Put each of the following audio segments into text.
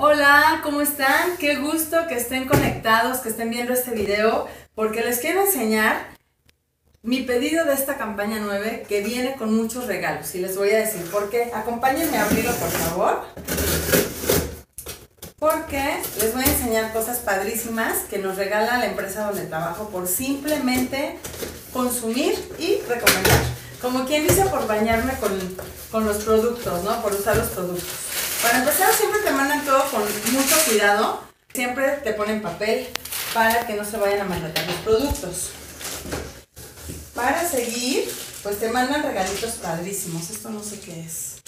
Hola, ¿cómo están? Qué gusto que estén conectados, que estén viendo este video, porque les quiero enseñar mi pedido de esta campaña 9 que viene con muchos regalos y les voy a decir por qué. Acompáñenme a abrirlo, por favor. Porque les voy a enseñar cosas padrísimas que nos regala la empresa donde trabajo por simplemente consumir y recomendar. Como quien dice por bañarme con, con los productos, ¿no? Por usar los productos. Para empezar, siempre te mandan todo con mucho cuidado. Siempre te ponen papel para que no se vayan a maltratar los productos. Para seguir, pues te mandan regalitos padrísimos. Esto no sé qué es.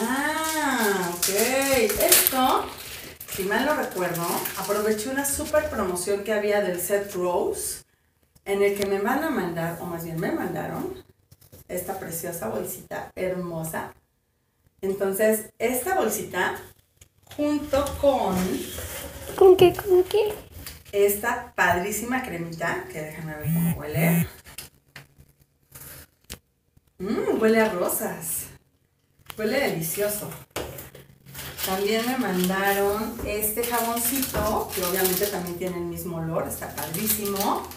Ah, ok. Esto, si mal no recuerdo, aproveché una super promoción que había del set Rose, en el que me van a mandar, o más bien me mandaron, esta preciosa bolsita hermosa entonces, esta bolsita, junto con... ¿Con qué? ¿Con qué? Esta padrísima cremita, que déjame ver cómo huele. Mmm, huele a rosas. Huele delicioso. También me mandaron este jaboncito, que obviamente también tiene el mismo olor, está padrísimo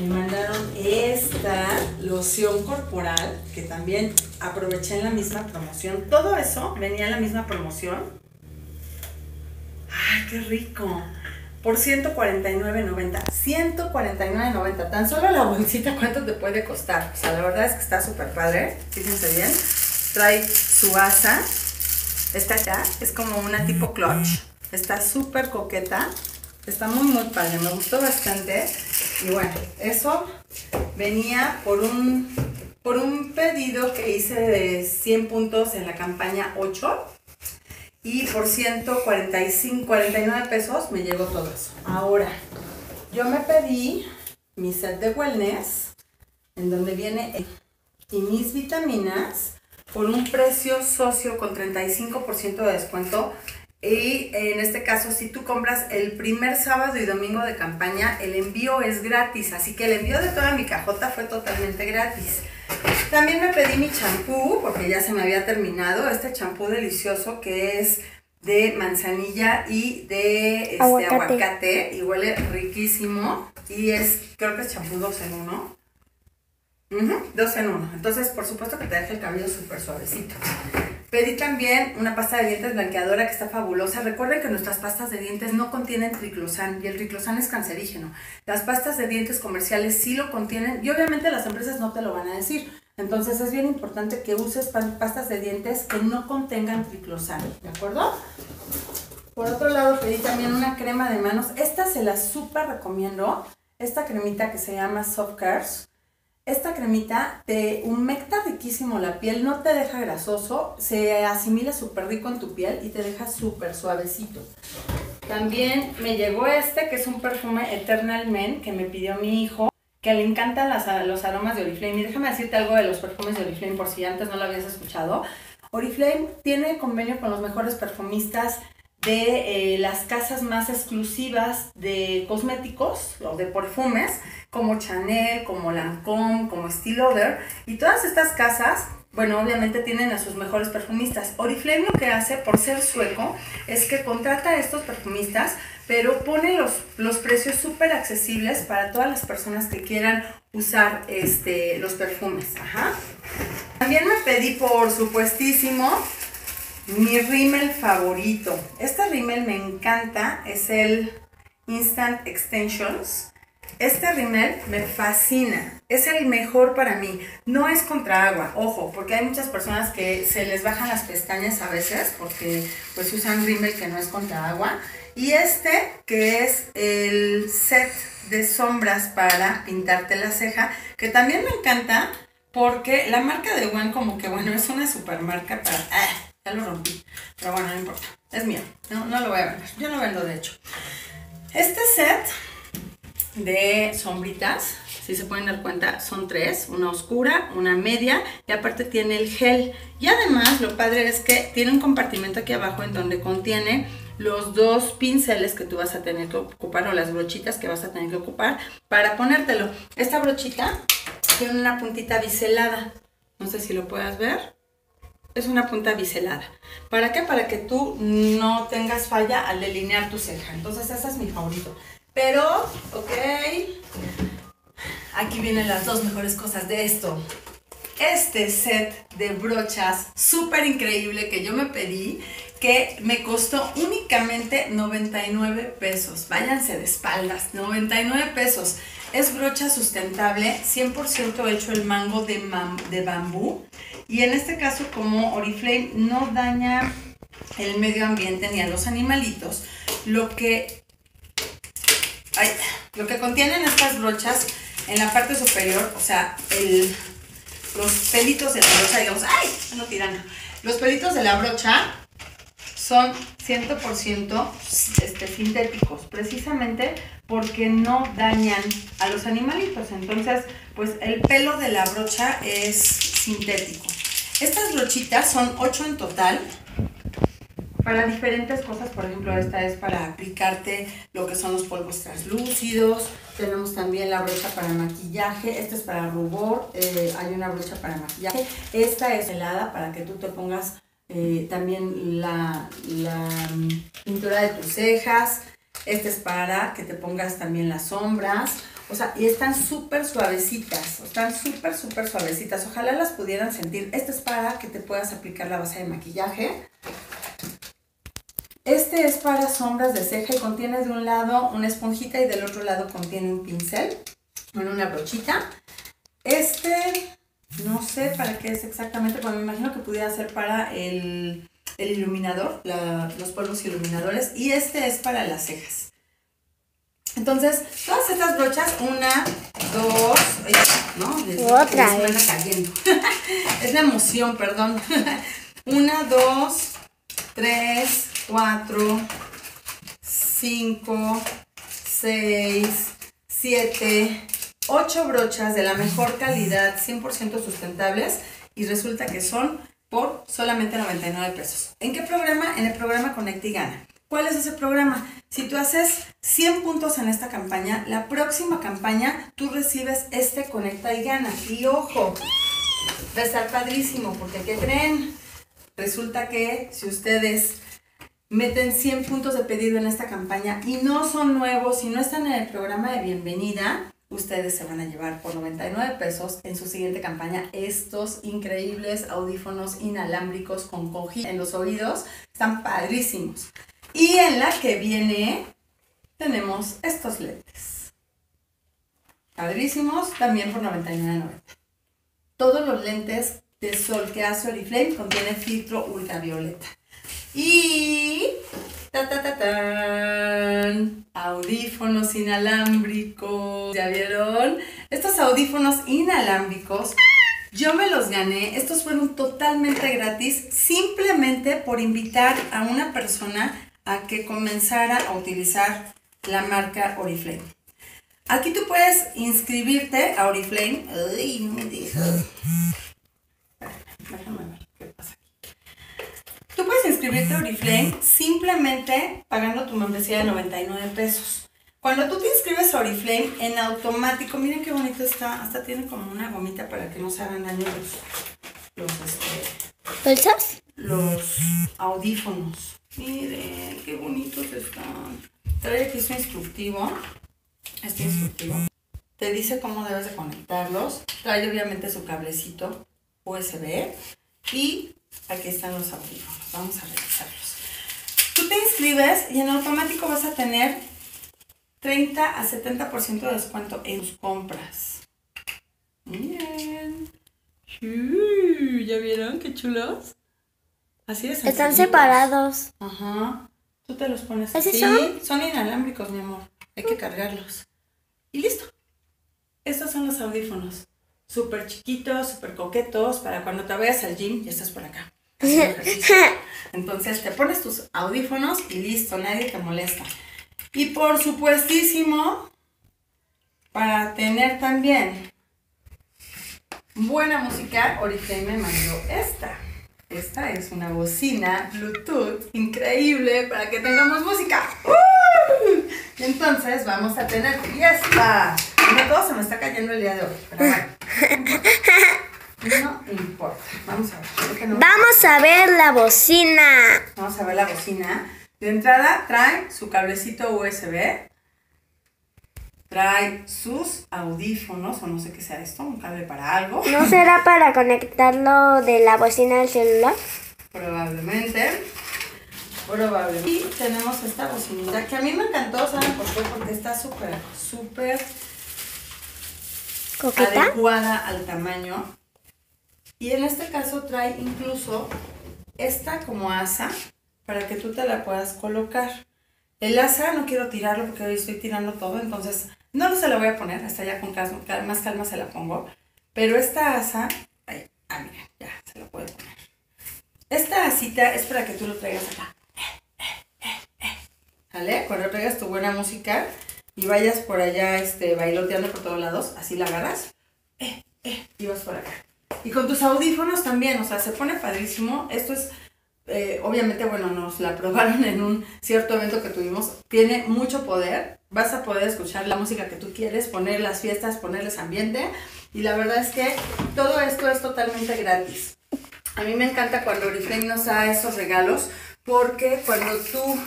me mandaron esta loción corporal que también aproveché en la misma promoción. Todo eso venía en la misma promoción. ¡Ay, qué rico! Por 149.90. 149.90. Tan solo la bolsita, ¿cuánto te puede costar? O sea, la verdad es que está súper padre. Fíjense bien. Trae su asa. Esta acá es como una tipo clutch. Está súper coqueta. Está muy, muy padre. Me gustó bastante. Y bueno, eso venía por un, por un pedido que hice de 100 puntos en la campaña 8 y por 145, 49 pesos me llegó todo eso. Ahora, yo me pedí mi set de wellness en donde viene y mis vitaminas por un precio socio con 35% de descuento y en este caso, si tú compras el primer sábado y domingo de campaña, el envío es gratis. Así que el envío de toda mi cajota fue totalmente gratis. También me pedí mi champú, porque ya se me había terminado. Este champú delicioso que es de manzanilla y de este, aguacate. Y huele riquísimo. Y es, creo que es champú 2 en 1. dos en uno. Entonces, por supuesto que te deja el cabello súper suavecito. Pedí también una pasta de dientes blanqueadora que está fabulosa. Recuerden que nuestras pastas de dientes no contienen triclosan y el triclosan es cancerígeno. Las pastas de dientes comerciales sí lo contienen y obviamente las empresas no te lo van a decir. Entonces es bien importante que uses pastas de dientes que no contengan triclosan, ¿de acuerdo? Por otro lado pedí también una crema de manos. Esta se la súper recomiendo. Esta cremita que se llama Soft Cares esta cremita te humecta riquísimo la piel, no te deja grasoso, se asimila súper rico en tu piel y te deja súper suavecito. También me llegó este, que es un perfume Eternal Men, que me pidió mi hijo, que le encantan los aromas de Oriflame. Y déjame decirte algo de los perfumes de Oriflame, por si antes no lo habías escuchado. Oriflame tiene convenio con los mejores perfumistas de eh, las casas más exclusivas de cosméticos o de perfumes como Chanel, como Lancôme, como Estée Lauder, y todas estas casas, bueno, obviamente tienen a sus mejores perfumistas. Oriflame lo que hace, por ser sueco, es que contrata a estos perfumistas, pero pone los, los precios súper accesibles para todas las personas que quieran usar este, los perfumes. También me pedí, por supuestísimo, mi rímel favorito. Este rímel me encanta, es el Instant Extensions. Este rímel me fascina, es el mejor para mí. No es contra agua, ojo, porque hay muchas personas que se les bajan las pestañas a veces porque pues usan rímel que no es contra agua. Y este que es el set de sombras para pintarte la ceja, que también me encanta porque la marca de One como que bueno, es una super marca para... Ah, ya lo rompí, pero bueno, no importa, es mío, no, no lo voy a vender, yo lo vendo de hecho. Este set de sombritas, si se pueden dar cuenta, son tres, una oscura, una media y aparte tiene el gel. Y además lo padre es que tiene un compartimento aquí abajo en donde contiene los dos pinceles que tú vas a tener que ocupar o las brochitas que vas a tener que ocupar para ponértelo. Esta brochita tiene una puntita biselada, no sé si lo puedas ver. Es una punta biselada. ¿Para qué? Para que tú no tengas falla al delinear tu ceja. Entonces, ese es mi favorito. Pero, ok. Aquí vienen las dos mejores cosas de esto. Este set de brochas súper increíble que yo me pedí, que me costó únicamente 99 pesos. Váyanse de espaldas, 99 pesos. Es brocha sustentable, 100% hecho el mango de, de bambú. Y en este caso, como Oriflame no daña el medio ambiente ni a los animalitos, lo que, lo que contienen estas brochas en la parte superior, o sea, los pelitos de la brocha, digamos, ¡ay! No tirando. Los pelitos de la brocha son 100% este, sintéticos, precisamente porque no dañan a los animalitos. Entonces, pues el pelo de la brocha es sintético. Estas brochitas son 8 en total para diferentes cosas, por ejemplo, esta es para aplicarte lo que son los polvos translúcidos. Tenemos también la brocha para maquillaje. Esta es para rubor. Eh, hay una brocha para maquillaje. Esta es helada para que tú te pongas eh, también la, la mm, pintura de tus cejas. Esta es para que te pongas también las sombras. O sea, y están súper suavecitas. Están súper, súper suavecitas. Ojalá las pudieran sentir. Esta es para que te puedas aplicar la base de maquillaje. Este es para sombras de ceja y contiene de un lado una esponjita y del otro lado contiene un pincel, bueno, una brochita. Este, no sé para qué es exactamente, pero me imagino que pudiera ser para el, iluminador, los polvos iluminadores. Y este es para las cejas. Entonces, todas estas brochas, una, dos, ¿no? Otra vez. cayendo. es la emoción, perdón. una, dos, tres, 4, 5, 6, 7, 8 brochas de la mejor calidad, 100% sustentables y resulta que son por solamente 99 pesos. ¿En qué programa? En el programa Conecta y Gana. ¿Cuál es ese programa? Si tú haces 100 puntos en esta campaña, la próxima campaña tú recibes este Conecta y Gana. Y ojo, va a estar padrísimo porque ¿qué creen? Resulta que si ustedes meten 100 puntos de pedido en esta campaña y no son nuevos y no están en el programa de bienvenida, ustedes se van a llevar por 99 pesos en su siguiente campaña estos increíbles audífonos inalámbricos con coji en los oídos. Están padrísimos. Y en la que viene tenemos estos lentes. Padrísimos, también por 99.90. Todos los lentes de sol que hace Oriflame contienen filtro ultravioleta. Y ta, ta, ta, tan, audífonos inalámbricos. ¿Ya vieron? Estos audífonos inalámbricos yo me los gané. Estos fueron totalmente gratis simplemente por invitar a una persona a que comenzara a utilizar la marca Oriflame. Aquí tú puedes inscribirte a Oriflame. Ay. Déjame ver. Tú puedes inscribirte a Oriflame simplemente pagando tu membresía de 99 pesos. Cuando tú te inscribes a Oriflame, en automático, miren qué bonito está, hasta tiene como una gomita para que no se hagan daño los, los, este, los audífonos. Miren, qué bonitos están. Trae aquí su instructivo, este instructivo. Te dice cómo debes de conectarlos. Trae obviamente su cablecito USB y Aquí están los audífonos. Vamos a revisarlos. Tú te inscribes y en automático vas a tener 30 a 70% de descuento en tus compras. Miren. ¿Ya vieron qué chulos? Así es. Están separados. Ajá. Tú te los pones así. son? Son inalámbricos, mi amor. Hay que cargarlos. Y listo. Estos son los audífonos. Súper chiquitos, súper coquetos. Para cuando te vayas al gym, ya estás por acá. Entonces te pones tus audífonos y listo, nadie te molesta. Y por supuestísimo, para tener también buena música, Oriflame me mandó esta. Esta es una bocina Bluetooth increíble para que tengamos música. Y entonces vamos a tener fiesta. No todo se me está cayendo el día de hoy, pero bueno. No importa. Vamos a ver. Vamos a ver la bocina. Vamos a ver la bocina. De entrada trae su cablecito USB. Trae sus audífonos, o no sé qué sea esto, un cable para algo. ¿No será para conectarlo de la bocina al celular? Probablemente. Probablemente. Y tenemos esta bocinita que a mí me encantó, ¿saben por qué? Porque está súper, súper Adecuada al tamaño. Y en este caso trae incluso esta como asa para que tú te la puedas colocar. El asa no quiero tirarlo porque hoy estoy tirando todo, entonces no se la voy a poner, hasta ya con calma, cal- más calma se la pongo. Pero esta asa, ay, ah, mira, ya se la puedo poner. Esta asita es para que tú lo traigas acá. ¿Vale? Cuando traigas tu buena música y vayas por allá este, bailoteando por todos lados, así la agarras eh, eh, y vas por acá. Y con tus audífonos también, o sea, se pone padrísimo. Esto es, eh, obviamente, bueno, nos la probaron en un cierto evento que tuvimos. Tiene mucho poder. Vas a poder escuchar la música que tú quieres, poner las fiestas, ponerles ambiente. Y la verdad es que todo esto es totalmente gratis. A mí me encanta cuando Oriflame nos da esos regalos porque cuando tú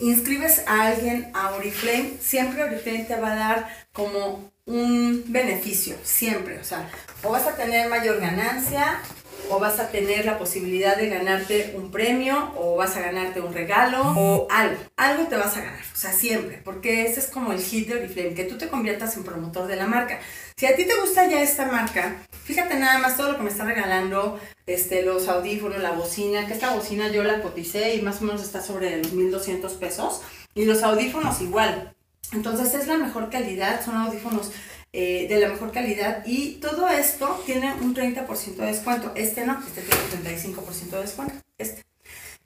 inscribes a alguien a Oriflame, siempre Oriflame te va a dar como un beneficio, siempre. O sea, o vas a tener mayor ganancia, o vas a tener la posibilidad de ganarte un premio, o vas a ganarte un regalo, o algo. Algo te vas a ganar, o sea, siempre. Porque ese es como el hit de Oriflame, que tú te conviertas en promotor de la marca. Si a ti te gusta ya esta marca, fíjate nada más todo lo que me están regalando, este, los audífonos, la bocina, que esta bocina yo la coticé y más o menos está sobre los 1200 pesos. Y los audífonos igual. Entonces es la mejor calidad, son audífonos eh, de la mejor calidad y todo esto tiene un 30% de descuento. Este no, este tiene un 35% de descuento. Este.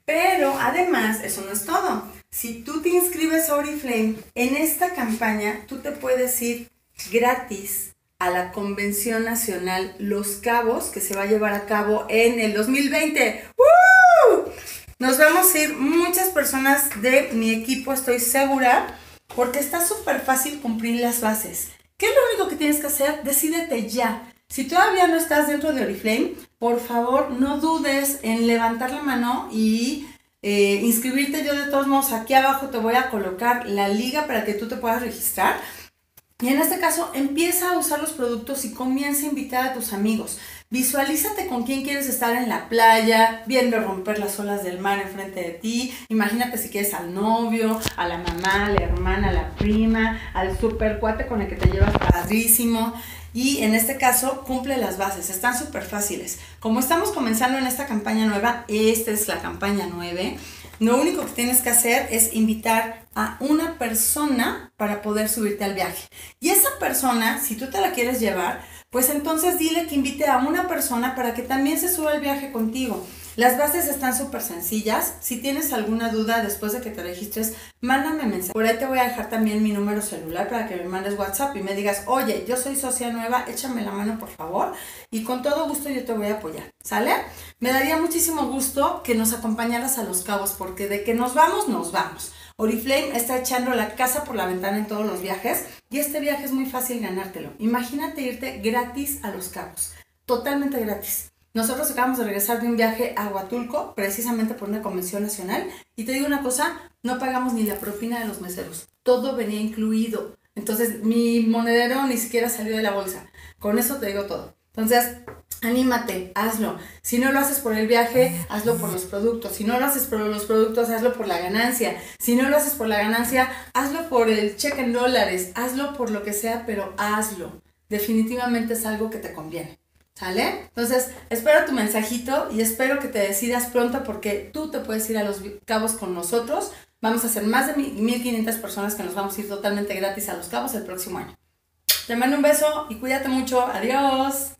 Pero además, eso no es todo. Si tú te inscribes a Oriflame, en esta campaña tú te puedes ir gratis a la Convención Nacional Los Cabos, que se va a llevar a cabo en el 2020. ¡Woo! Nos vamos a ir muchas personas de mi equipo, estoy segura, porque está súper fácil cumplir las bases. ¿Qué es lo tienes que hacer? Decídete ya. Si todavía no estás dentro de Oriflame, por favor no dudes en levantar la mano y eh, inscribirte. Yo de todos modos aquí abajo te voy a colocar la liga para que tú te puedas registrar. Y en este caso, empieza a usar los productos y comienza a invitar a tus amigos. Visualízate con quién quieres estar en la playa, viendo romper las olas del mar enfrente de ti. Imagínate si quieres al novio, a la mamá, a la hermana, a la prima, al super cuate con el que te llevas padrísimo. Y en este caso, cumple las bases, están súper fáciles. Como estamos comenzando en esta campaña nueva, esta es la campaña 9. Lo único que tienes que hacer es invitar a una persona para poder subirte al viaje. Y esa persona, si tú te la quieres llevar, pues entonces dile que invite a una persona para que también se suba al viaje contigo. Las bases están súper sencillas. Si tienes alguna duda después de que te registres, mándame mensaje. Por ahí te voy a dejar también mi número celular para que me mandes WhatsApp y me digas, oye, yo soy socia nueva, échame la mano por favor. Y con todo gusto yo te voy a apoyar. ¿Sale? Me daría muchísimo gusto que nos acompañaras a los cabos porque de que nos vamos, nos vamos. Oriflame está echando la casa por la ventana en todos los viajes y este viaje es muy fácil ganártelo. Imagínate irte gratis a los cabos, totalmente gratis. Nosotros acabamos de regresar de un viaje a Huatulco, precisamente por una convención nacional, y te digo una cosa, no pagamos ni la propina de los meseros, todo venía incluido. Entonces mi monedero ni siquiera salió de la bolsa. Con eso te digo todo. Entonces, anímate, hazlo. Si no lo haces por el viaje, hazlo por los productos. Si no lo haces por los productos, hazlo por la ganancia. Si no lo haces por la ganancia, hazlo por el cheque en dólares. Hazlo por lo que sea, pero hazlo. Definitivamente es algo que te conviene. ¿Sale? Entonces, espero tu mensajito y espero que te decidas pronto porque tú te puedes ir a los cabos con nosotros. Vamos a ser más de 1500 personas que nos vamos a ir totalmente gratis a los cabos el próximo año. Te mando un beso y cuídate mucho. Adiós.